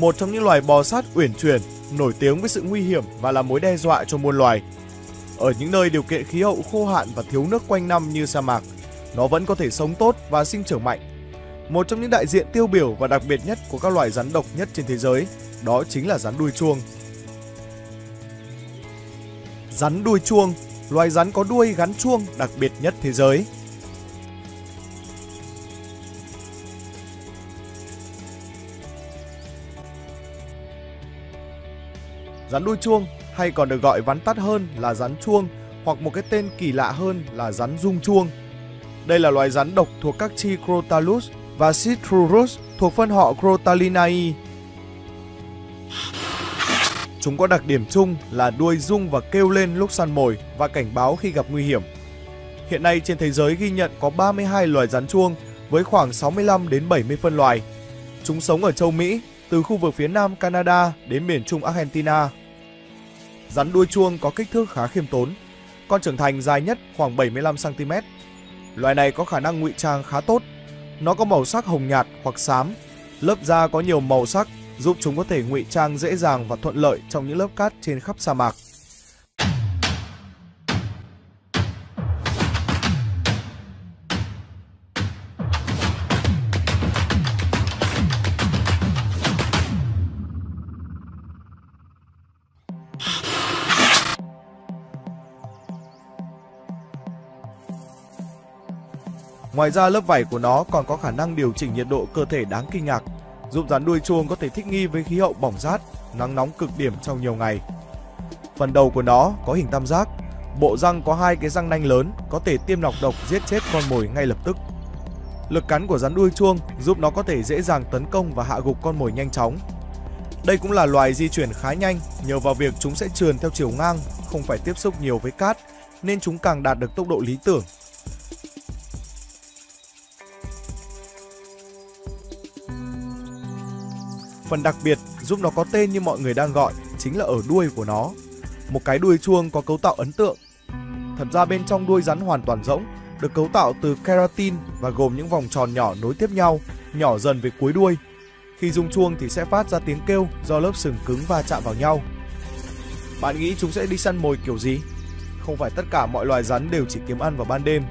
một trong những loài bò sát uyển chuyển, nổi tiếng với sự nguy hiểm và là mối đe dọa cho muôn loài. Ở những nơi điều kiện khí hậu khô hạn và thiếu nước quanh năm như sa mạc, nó vẫn có thể sống tốt và sinh trưởng mạnh. Một trong những đại diện tiêu biểu và đặc biệt nhất của các loài rắn độc nhất trên thế giới, đó chính là rắn đuôi chuông. Rắn đuôi chuông, loài rắn có đuôi gắn chuông đặc biệt nhất thế giới. Rắn đuôi chuông hay còn được gọi vắn tắt hơn là rắn chuông hoặc một cái tên kỳ lạ hơn là rắn rung chuông. Đây là loài rắn độc thuộc các chi Crotalus và Citrurus thuộc phân họ Crotalinae. Chúng có đặc điểm chung là đuôi rung và kêu lên lúc săn mồi và cảnh báo khi gặp nguy hiểm. Hiện nay trên thế giới ghi nhận có 32 loài rắn chuông với khoảng 65 đến 70 phân loài. Chúng sống ở châu Mỹ, từ khu vực phía nam Canada đến miền trung Argentina. Rắn đuôi chuông có kích thước khá khiêm tốn. Con trưởng thành dài nhất khoảng 75 cm. Loài này có khả năng ngụy trang khá tốt. Nó có màu sắc hồng nhạt hoặc xám. Lớp da có nhiều màu sắc, giúp chúng có thể ngụy trang dễ dàng và thuận lợi trong những lớp cát trên khắp sa mạc. Ngoài ra lớp vảy của nó còn có khả năng điều chỉnh nhiệt độ cơ thể đáng kinh ngạc, giúp rắn đuôi chuông có thể thích nghi với khí hậu bỏng rát, nắng nóng cực điểm trong nhiều ngày. Phần đầu của nó có hình tam giác, bộ răng có hai cái răng nanh lớn có thể tiêm nọc độc giết chết con mồi ngay lập tức. Lực cắn của rắn đuôi chuông giúp nó có thể dễ dàng tấn công và hạ gục con mồi nhanh chóng. Đây cũng là loài di chuyển khá nhanh nhờ vào việc chúng sẽ trườn theo chiều ngang, không phải tiếp xúc nhiều với cát nên chúng càng đạt được tốc độ lý tưởng Phần đặc biệt giúp nó có tên như mọi người đang gọi chính là ở đuôi của nó. Một cái đuôi chuông có cấu tạo ấn tượng. Thật ra bên trong đuôi rắn hoàn toàn rỗng, được cấu tạo từ keratin và gồm những vòng tròn nhỏ nối tiếp nhau, nhỏ dần về cuối đuôi. Khi rung chuông thì sẽ phát ra tiếng kêu do lớp sừng cứng va chạm vào nhau. Bạn nghĩ chúng sẽ đi săn mồi kiểu gì? Không phải tất cả mọi loài rắn đều chỉ kiếm ăn vào ban đêm.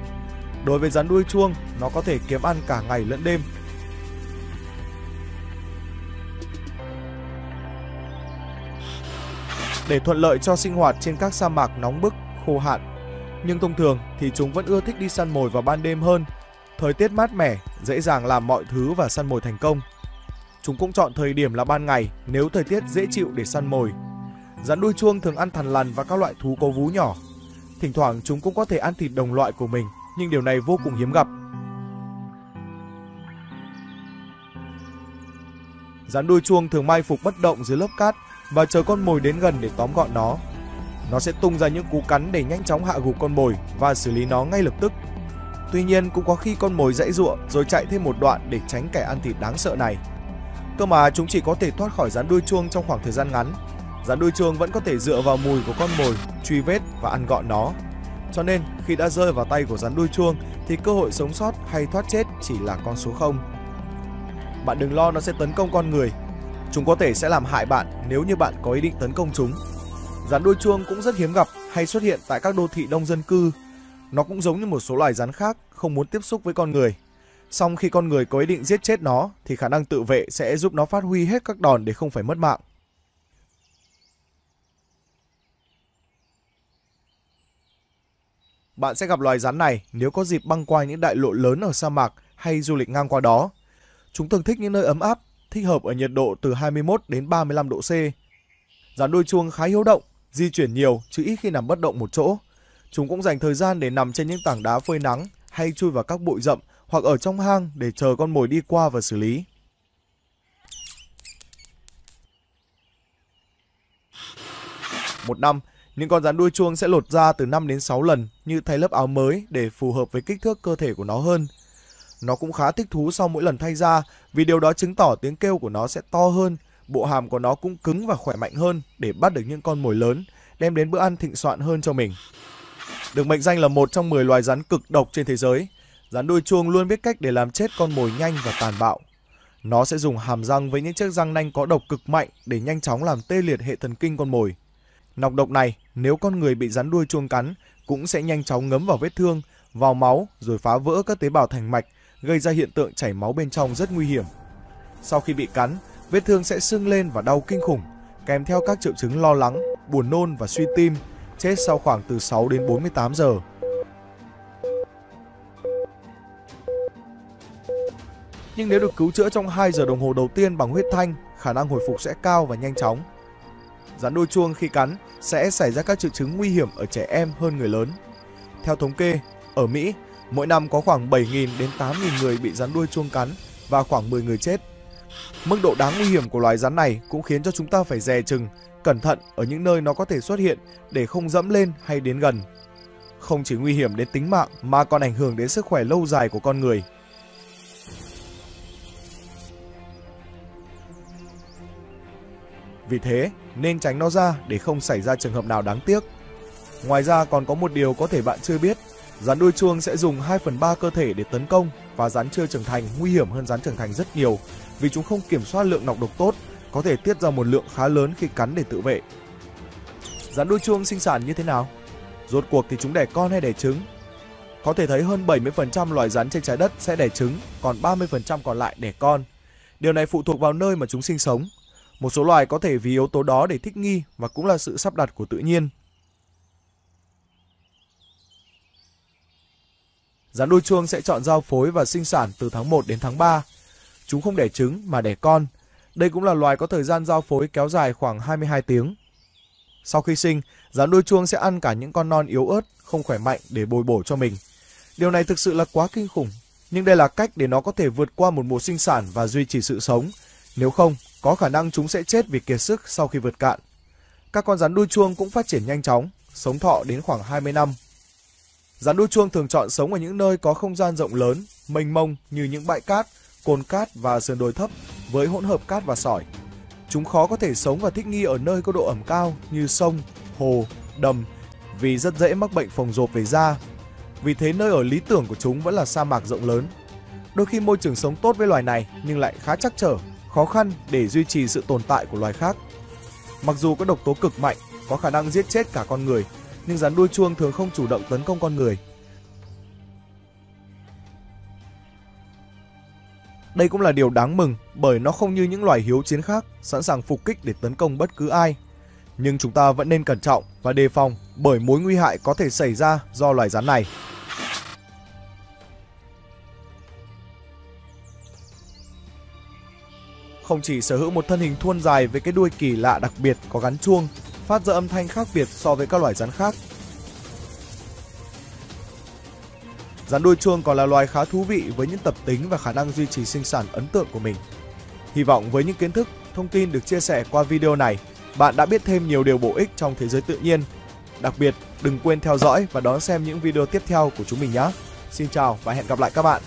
Đối với rắn đuôi chuông, nó có thể kiếm ăn cả ngày lẫn đêm để thuận lợi cho sinh hoạt trên các sa mạc nóng bức, khô hạn. Nhưng thông thường thì chúng vẫn ưa thích đi săn mồi vào ban đêm hơn. Thời tiết mát mẻ, dễ dàng làm mọi thứ và săn mồi thành công. Chúng cũng chọn thời điểm là ban ngày nếu thời tiết dễ chịu để săn mồi. Rắn đuôi chuông thường ăn thằn lằn và các loại thú có vú nhỏ. Thỉnh thoảng chúng cũng có thể ăn thịt đồng loại của mình, nhưng điều này vô cùng hiếm gặp. Rắn đuôi chuông thường mai phục bất động dưới lớp cát và chờ con mồi đến gần để tóm gọn nó. Nó sẽ tung ra những cú cắn để nhanh chóng hạ gục con mồi và xử lý nó ngay lập tức. Tuy nhiên cũng có khi con mồi dãy giụa rồi chạy thêm một đoạn để tránh kẻ ăn thịt đáng sợ này. Cơ mà chúng chỉ có thể thoát khỏi rắn đuôi chuông trong khoảng thời gian ngắn. Rắn đuôi chuông vẫn có thể dựa vào mùi của con mồi, truy vết và ăn gọn nó. Cho nên khi đã rơi vào tay của rắn đuôi chuông thì cơ hội sống sót hay thoát chết chỉ là con số 0. Bạn đừng lo nó sẽ tấn công con người Chúng có thể sẽ làm hại bạn nếu như bạn có ý định tấn công chúng. Rắn đuôi chuông cũng rất hiếm gặp hay xuất hiện tại các đô thị đông dân cư. Nó cũng giống như một số loài rắn khác, không muốn tiếp xúc với con người. Song khi con người có ý định giết chết nó, thì khả năng tự vệ sẽ giúp nó phát huy hết các đòn để không phải mất mạng. Bạn sẽ gặp loài rắn này nếu có dịp băng qua những đại lộ lớn ở sa mạc hay du lịch ngang qua đó. Chúng thường thích những nơi ấm áp thích hợp ở nhiệt độ từ 21 đến 35 độ C. Rắn đuôi chuông khá hiếu động, di chuyển nhiều chứ ít khi nằm bất động một chỗ. Chúng cũng dành thời gian để nằm trên những tảng đá phơi nắng hay chui vào các bụi rậm hoặc ở trong hang để chờ con mồi đi qua và xử lý. Một năm, những con rắn đuôi chuông sẽ lột ra từ 5 đến 6 lần như thay lớp áo mới để phù hợp với kích thước cơ thể của nó hơn. Nó cũng khá thích thú sau mỗi lần thay da vì điều đó chứng tỏ tiếng kêu của nó sẽ to hơn, bộ hàm của nó cũng cứng và khỏe mạnh hơn để bắt được những con mồi lớn, đem đến bữa ăn thịnh soạn hơn cho mình. Được mệnh danh là một trong 10 loài rắn cực độc trên thế giới, rắn đuôi chuông luôn biết cách để làm chết con mồi nhanh và tàn bạo. Nó sẽ dùng hàm răng với những chiếc răng nanh có độc cực mạnh để nhanh chóng làm tê liệt hệ thần kinh con mồi. Nọc độc này, nếu con người bị rắn đuôi chuông cắn, cũng sẽ nhanh chóng ngấm vào vết thương, vào máu rồi phá vỡ các tế bào thành mạch, gây ra hiện tượng chảy máu bên trong rất nguy hiểm. Sau khi bị cắn, vết thương sẽ sưng lên và đau kinh khủng, kèm theo các triệu chứng lo lắng, buồn nôn và suy tim, chết sau khoảng từ 6 đến 48 giờ. Nhưng nếu được cứu chữa trong 2 giờ đồng hồ đầu tiên bằng huyết thanh, khả năng hồi phục sẽ cao và nhanh chóng. Rắn đuôi chuông khi cắn sẽ xảy ra các triệu chứng nguy hiểm ở trẻ em hơn người lớn. Theo thống kê, ở Mỹ, mỗi năm có khoảng 7.000 đến 8.000 người bị rắn đuôi chuông cắn và khoảng 10 người chết. Mức độ đáng nguy hiểm của loài rắn này cũng khiến cho chúng ta phải dè chừng, cẩn thận ở những nơi nó có thể xuất hiện để không dẫm lên hay đến gần. Không chỉ nguy hiểm đến tính mạng mà còn ảnh hưởng đến sức khỏe lâu dài của con người. Vì thế, nên tránh nó ra để không xảy ra trường hợp nào đáng tiếc. Ngoài ra còn có một điều có thể bạn chưa biết, rắn đuôi chuông sẽ dùng 2 phần 3 cơ thể để tấn công và rắn chưa trưởng thành nguy hiểm hơn rắn trưởng thành rất nhiều vì chúng không kiểm soát lượng nọc độc tốt, có thể tiết ra một lượng khá lớn khi cắn để tự vệ. Rắn đuôi chuông sinh sản như thế nào? Rốt cuộc thì chúng đẻ con hay đẻ trứng? Có thể thấy hơn 70% loài rắn trên trái đất sẽ đẻ trứng, còn 30% còn lại đẻ con. Điều này phụ thuộc vào nơi mà chúng sinh sống. Một số loài có thể vì yếu tố đó để thích nghi và cũng là sự sắp đặt của tự nhiên. Rắn đuôi chuông sẽ chọn giao phối và sinh sản từ tháng 1 đến tháng 3. Chúng không đẻ trứng mà đẻ con. Đây cũng là loài có thời gian giao phối kéo dài khoảng 22 tiếng. Sau khi sinh, rắn đuôi chuông sẽ ăn cả những con non yếu ớt, không khỏe mạnh để bồi bổ cho mình. Điều này thực sự là quá kinh khủng, nhưng đây là cách để nó có thể vượt qua một mùa sinh sản và duy trì sự sống. Nếu không, có khả năng chúng sẽ chết vì kiệt sức sau khi vượt cạn. Các con rắn đuôi chuông cũng phát triển nhanh chóng, sống thọ đến khoảng 20 năm. Rắn đuôi chuông thường chọn sống ở những nơi có không gian rộng lớn, mênh mông như những bãi cát, cồn cát và sườn đồi thấp với hỗn hợp cát và sỏi. Chúng khó có thể sống và thích nghi ở nơi có độ ẩm cao như sông, hồ, đầm vì rất dễ mắc bệnh phồng rộp về da. Vì thế nơi ở lý tưởng của chúng vẫn là sa mạc rộng lớn. Đôi khi môi trường sống tốt với loài này nhưng lại khá chắc trở, khó khăn để duy trì sự tồn tại của loài khác. Mặc dù có độc tố cực mạnh, có khả năng giết chết cả con người, nhưng rắn đuôi chuông thường không chủ động tấn công con người. Đây cũng là điều đáng mừng bởi nó không như những loài hiếu chiến khác sẵn sàng phục kích để tấn công bất cứ ai. Nhưng chúng ta vẫn nên cẩn trọng và đề phòng bởi mối nguy hại có thể xảy ra do loài rắn này. Không chỉ sở hữu một thân hình thuôn dài với cái đuôi kỳ lạ đặc biệt có gắn chuông, phát ra âm thanh khác biệt so với các loài rắn khác. Rắn đuôi chuông còn là loài khá thú vị với những tập tính và khả năng duy trì sinh sản ấn tượng của mình. Hy vọng với những kiến thức, thông tin được chia sẻ qua video này, bạn đã biết thêm nhiều điều bổ ích trong thế giới tự nhiên. Đặc biệt, đừng quên theo dõi và đón xem những video tiếp theo của chúng mình nhé. Xin chào và hẹn gặp lại các bạn.